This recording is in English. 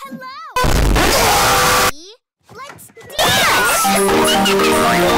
Hello! Let's dance!